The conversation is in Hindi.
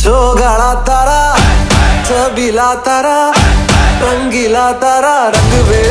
सोगाड़ा तारा छबीला तारा रंगीला तारा रंग वे